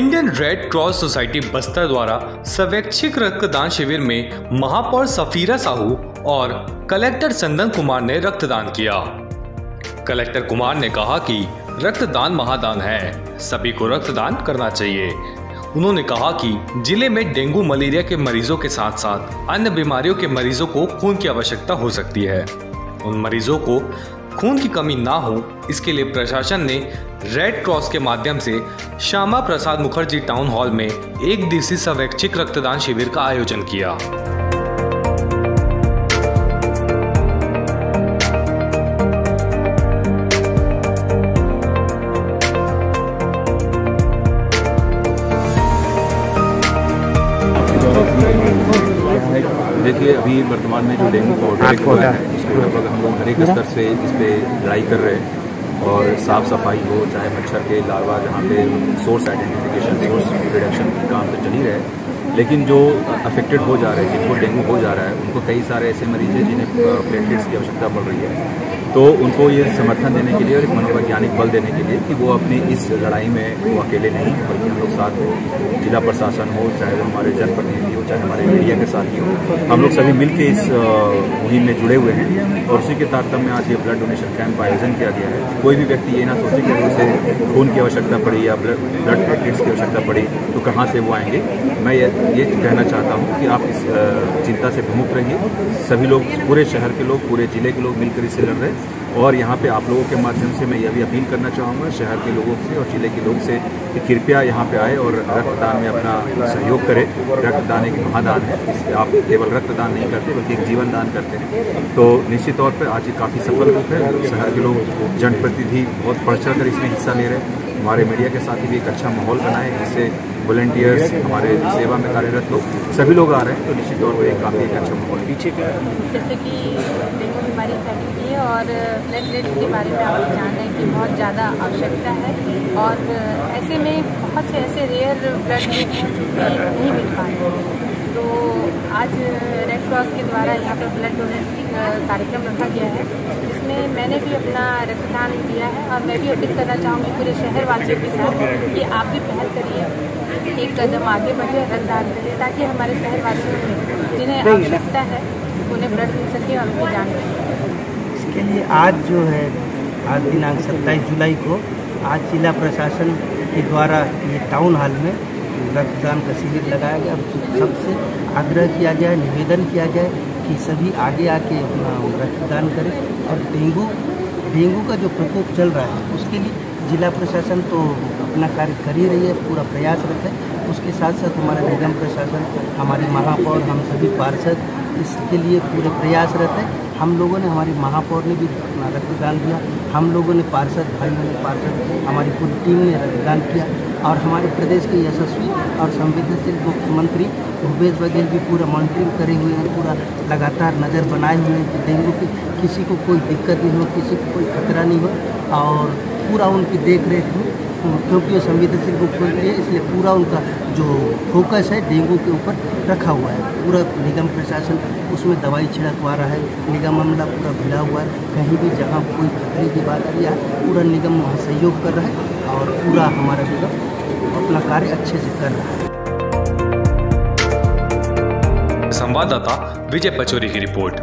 Red Cross Society Bastar द्वारा स्वैच्छिक रक्तदान शिविर में महापौर सफीरा साहू और कलेक्टर चंदन कुमार ने रक्तदान किया। कलेक्टर कुमार ने कहा कि रक्तदान महादान है, सभी को रक्तदान करना चाहिए। उन्होंने कहा कि ज़िले में डेंगू मलेरिया के मरीजों के साथ साथ अन्य बीमारियों के मरीजों को खून की आवश्यकता हो सकती है। उन मरीजों को खून की कमी ना हो, इसके लिए प्रशासन ने रेड क्रॉस के माध्यम से श्यामा प्रसाद मुखर्जी टाउन हॉल में एक दिवसीय स्वैच्छिक रक्तदान शिविर का आयोजन किया। देखिए, अभी वर्तमान में जो डेंगू का आउटब्रेक हुआ है, उसको लगभग हम लोग हर एक स्तर से इस पर लड़ाई कर रहे हैं। और साफ़ सफ़ाई हो, चाहे मच्छर के, लार्वा, जहाँ पे सोर्स आइडेंटिफिकेशन सोर्स रिडक्शन काम तो चल ही रहे लेकिन जो अफेक्टेड हो जा रहे हैं, जिनको डेंगू हो जा रहा है, उनको कई सारे ऐसे मरीज़ हैं जिन्हें प्लेटलेट्स की आवश्यकता पड़ रही है। तो उनको ये समर्थन देने के लिए और एक मनोवैज्ञानिक बल देने के लिए कि वो अपनी इस लड़ाई में वो अकेले नहीं, बल्कि हम लोग साथ हो। जिला प्रशासन हो, चाहे वो हमारे जनप्रतिनिधि हो, चाहे हमारे मीडिया के साथी हो। हम लोग सभी मिल इस मुहिम में जुड़े हुए हैं और उसी के तारतम्य में आज ये ब्लड डोनेशन कैंप का आयोजन किया गया है। कोई भी व्यक्ति ये ना सोचे कि उसे खून की आवश्यकता पड़ी या ब्लड ब्लड की आवश्यकता पड़ी तो कहाँ से वो आएँगे? मैं ये ये कहना चाहता हूँ कि आप इस चिंता से विमुक्त रहिए। सभी लोग, पूरे शहर के लोग, पूरे ज़िले के लोग मिलकर इसे लड़ रहे हैं। और यहाँ पे आप लोगों के माध्यम से मैं यह भी अपील करना चाहूँगा, शहर के लोगों से और ज़िले के लोग से कि कृपया यहाँ पे आए और रक्तदान में अपना सहयोग करें। रक्तदान एक महादान है इससे आप केवल रक्तदान नहीं करते, बल्कि एक जीवन दान करते हैं। तो निश्चित तौर पर आज ये काफ़ी सफल रूप है। शहर के लोग जनप्रतिनिधि बहुत बढ़ चढ़ कर इसमें हिस्सा ले रहे हैं। हमारे मीडिया के साथ भी एक अच्छा माहौल बनाए जिससे वॉल्टियर्स हमारे सेवा में कार्यरत लोग सभी लोग आ रहे हैं तो निश्चित तौर पर एक काफ़ी एक अच्छा माहौल पीछे जैसे कि डेंगू बीमारी फैली हुई है और प्लेटलेट्स के बारे में आप जान रहे हैं कि बहुत ज़्यादा आवश्यकता है और ऐसे में बहुत से ऐसे रेयर ब्लड ग्रुप हैं जो नहीं मिल पा रहे तो आज रेड क्रॉस के द्वारा यहाँ पर ब्लड डोनेट कार्यक्रम रखा गया है। जिसमें मैंने भी अपना रक्तदान दिया है और मैं भी अपील करना चाहूँगी पूरे शहर वासियों के साथ कि आप भी पहल करिए एक कदम आगे बढ़िए रक्तदान करिए ताकि हमारे शहर वासियों में जिन्हें आवश्यकता है उन्हें ब्लड मिल सके और उनकी जान इसके लिए आज जो है आज दिनांक सत्ताईस जुलाई को आज जिला प्रशासन के द्वारा ये टाउन हॉल में रक्तदान का शिविर लगाया गया। सबसे आग्रह किया जाए निवेदन किया जाए कि सभी आगे आके अपना रक्तदान करें और डेंगू डेंगू का जो प्रकोप चल रहा है, उसके लिए जिला प्रशासन तो अपना कार्य कर ही रही है, पूरा प्रयासरत है। उसके साथ साथ हमारा निगम प्रशासन, हमारी महापौर, हम सभी पार्षद, इसके लिए पूरे प्रयासरत है। हम लोगों ने हमारी महापौर ने भी अपना रक्तदान दिया। हम लोगों ने पार्षद, भाइयों ने पार्षद, हमारी पूरी टीम ने रक्तदान किया और हमारे प्रदेश के यशस्वी और संवेदनशील मुख्यमंत्री भूपेश बघेल भी पूरा मॉनिटरिंग करे हुए हैं, पूरा लगातार नज़र बनाए हुए हैं कि डेंगू की किसी को कोई दिक्कत नहीं हो, किसी को कोई खतरा नहीं हो और पूरा उनकी देख रेख में क्योंकि ये संवेदनशील मुख्यमंत्री है, इसलिए पूरा उनका जो फोकस है डेंगू के ऊपर रखा हुआ है। पूरा निगम प्रशासन उसमें दवाई छिड़कवा रहा है, निगम अमला पूरा भिड़ा हुआ है, कहीं भी जहाँ कोई खतरे की बात आ रही है पूरा निगम वहाँ सहयोग कर रहा है और पूरा हमारा निगम अपना कार्य अच्छे से कर रहा है। संवाददाता विजय पचोरी की रिपोर्ट।